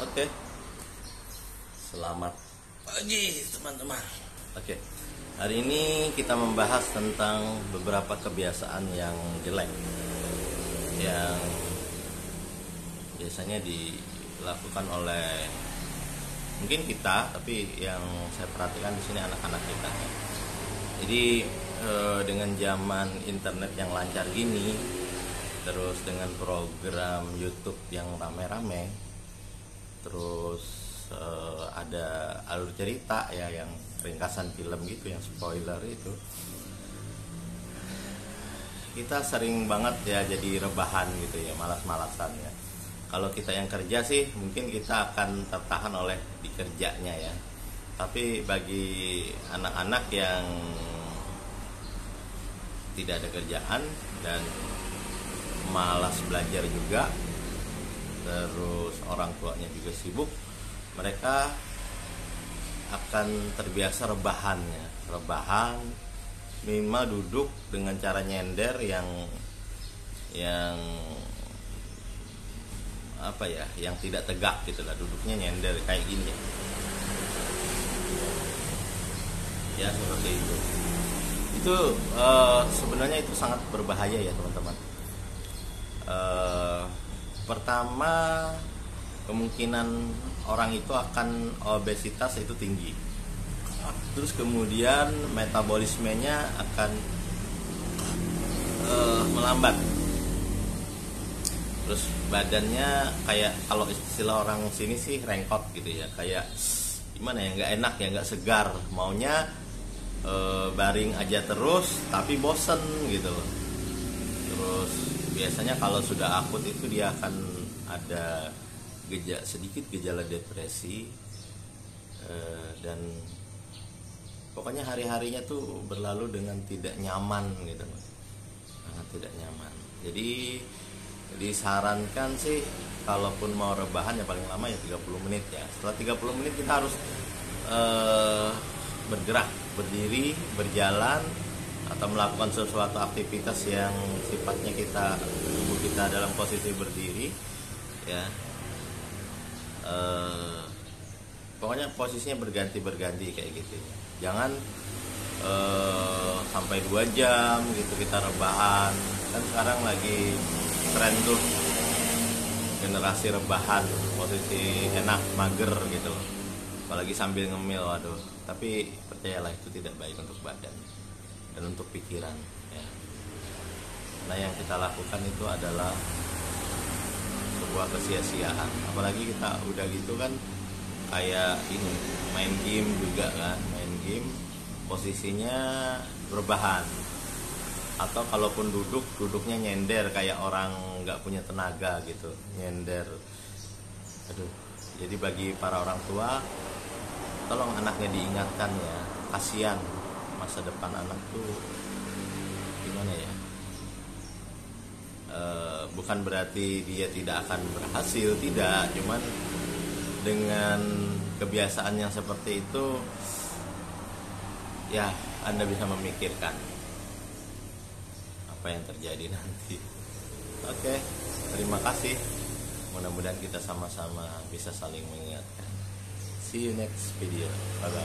Oke. Selamat pagi teman-teman. Oke. Hari ini kita membahas tentang beberapa kebiasaan yang jelek yang biasanya dilakukan oleh mungkin kita, tapi yang saya perhatikan di sini anak-anak kita. Jadi eh, dengan zaman internet yang lancar gini, terus dengan program YouTube yang rame-rame, terus eh, ada alur cerita ya yang ringkasan film gitu yang spoiler itu. Kita sering banget ya jadi rebahan gitu ya malas-malasan ya. Kalau kita yang kerja sih mungkin kita akan tertahan oleh di kerjanya ya. Tapi bagi anak-anak yang tidak ada kerjaan dan malas belajar juga terus orang tuanya juga sibuk mereka akan terbiasa rebahannya. Rebahan minimal duduk dengan cara nyender yang yang apa ya yang tidak tegak gitu lah duduknya nyender kayak gini. Ya seperti itu. Itu eh, sebenarnya itu sangat berbahaya ya teman-teman. Eh, pertama kemungkinan orang itu akan obesitas itu tinggi. Terus kemudian metabolismenya akan eh, melambat. Terus badannya kayak kalau istilah orang sini sih rengkot gitu ya kayak gimana ya nggak enak ya nggak segar. Maunya eh, baring aja terus tapi bosen gitu loh terus biasanya kalau sudah akut itu dia akan ada geja sedikit gejala depresi eh, dan pokoknya hari-harinya tuh berlalu dengan tidak nyaman gitu sangat tidak nyaman. Jadi disarankan sih kalaupun mau rebahan ya paling lama ya 30 menit ya. Setelah 30 menit kita harus eh, bergerak berdiri berjalan atau melakukan sesuatu aktivitas yang sifatnya kita tubuh kita dalam posisi berdiri ya. Eh, pokoknya posisinya berganti berganti kayak gitu. Jangan eh, sampai dua jam gitu kita rebahan. Kan sekarang lagi tren tuh generasi rebahan posisi enak mager gitu apalagi sambil ngemil waduh. Tapi percayalah itu tidak baik untuk badan dan untuk pikiran ya. Nah yang kita lakukan itu adalah sebuah kesia-siaan apalagi kita udah gitu kan kayak ini main game juga kan main game posisinya berbahan. Atau kalaupun duduk duduknya nyender kayak orang nggak punya tenaga gitu nyender. Aduh jadi bagi para orang tua tolong anaknya diingatkan ya kasihan masa depan anak tuh gimana ya? Eh, bukan berarti dia tidak akan berhasil tidak. Cuman dengan kebiasaan yang seperti itu ya anda bisa memikirkan apa yang terjadi nanti. Oke terima kasih. Mudah-mudahan kita sama-sama bisa saling mengingatkan. See you next video. Bye bye